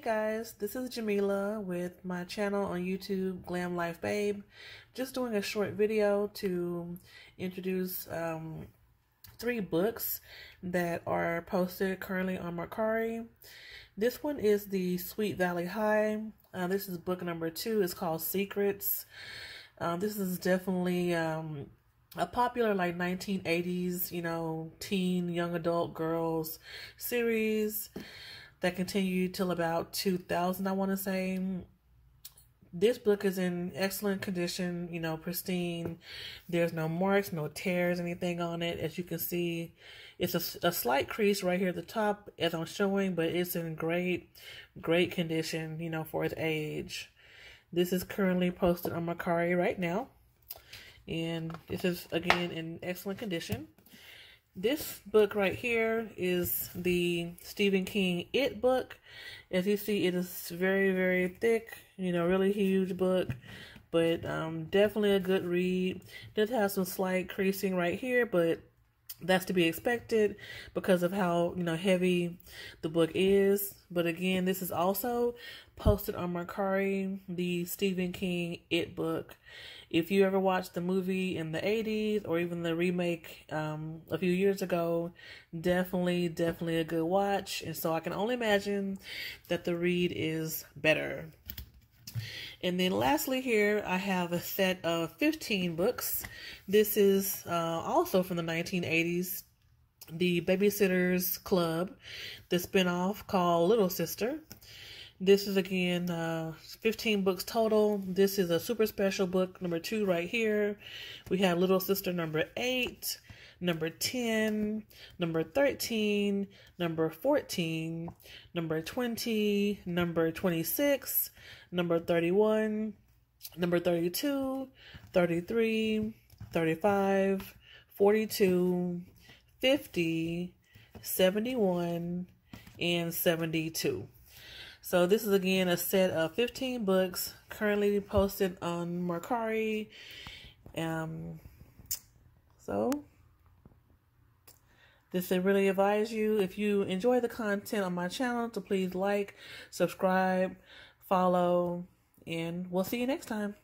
guys, this is Jamila with my channel on YouTube, Glam Life Babe. Just doing a short video to introduce um, three books that are posted currently on Mercari. This one is the Sweet Valley High. Uh, this is book number two. It's called Secrets. Uh, this is definitely um, a popular like 1980s, you know, teen, young adult girls series that continued till about 2000, I want to say. This book is in excellent condition, you know, pristine. There's no marks, no tears, anything on it. As you can see, it's a, a slight crease right here at the top as I'm showing, but it's in great, great condition, you know, for its age. This is currently posted on Mercari right now. And this is, again, in excellent condition. This book right here is the Stephen King It book. As you see, it is very, very thick, you know, really huge book, but um, definitely a good read. Does have some slight creasing right here, but that's to be expected because of how you know heavy the book is but again this is also posted on mercari the stephen king it book if you ever watched the movie in the 80s or even the remake um, a few years ago, definitely, definitely a good watch. And so I can only imagine that the read is better. And then lastly here, I have a set of 15 books. This is uh, also from the 1980s, The Babysitter's Club, the spinoff called Little Sister. This is again uh, 15 books total. This is a super special book number two right here. We have Little Sister number eight, number 10, number 13, number 14, number 20, number 26, number 31, number 32, 33, 35, 42, 50, 71, and 72. So this is again a set of 15 books currently posted on Mercari. Um, so this I really advise you if you enjoy the content on my channel to please like, subscribe, follow, and we'll see you next time.